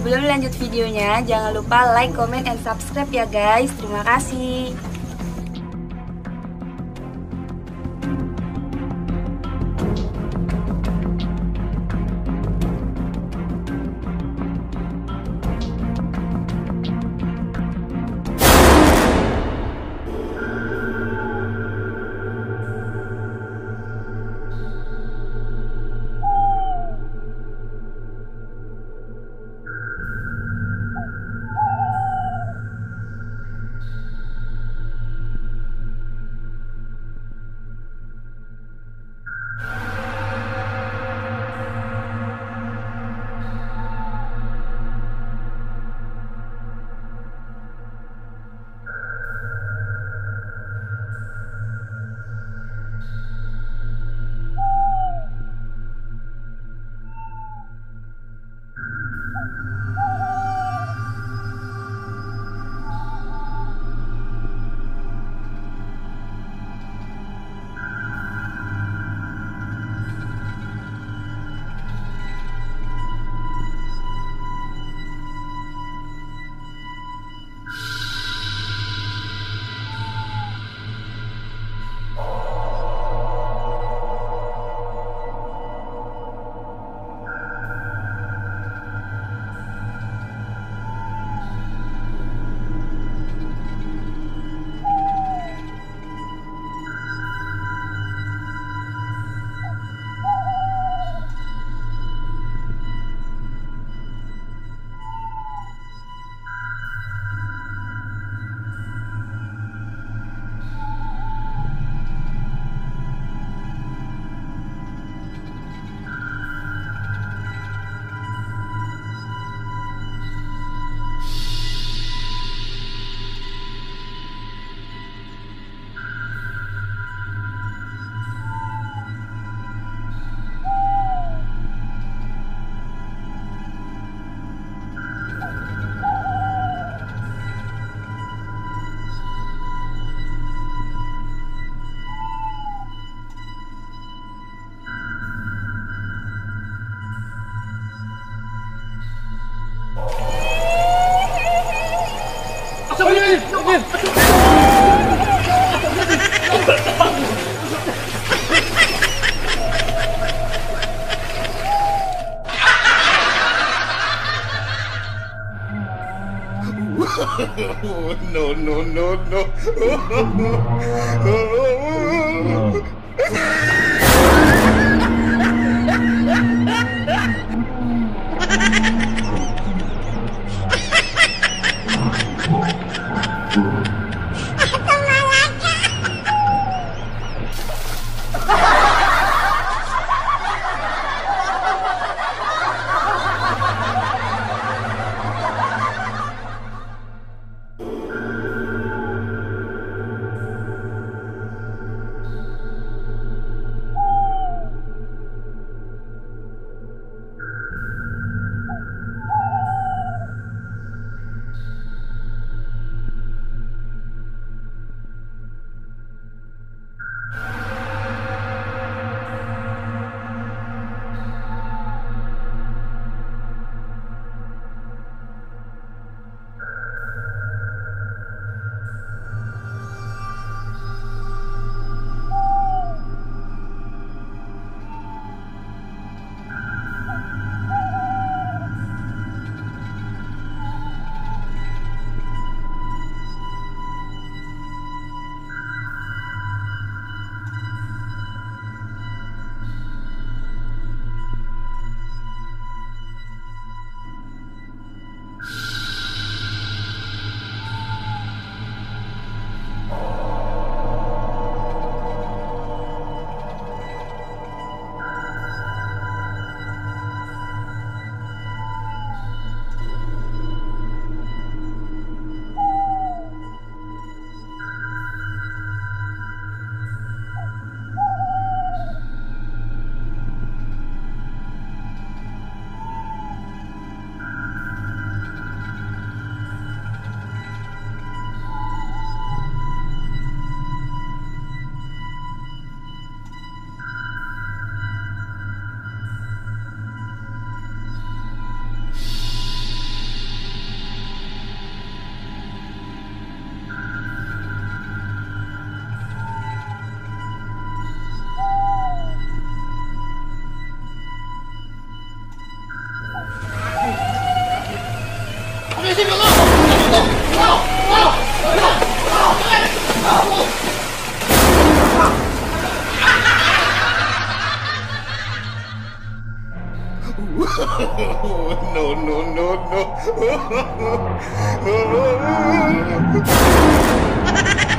Sebelum lanjut videonya, jangan lupa like, comment, and subscribe ya guys. Terima kasih. no, no, no, no. no, no, no, no.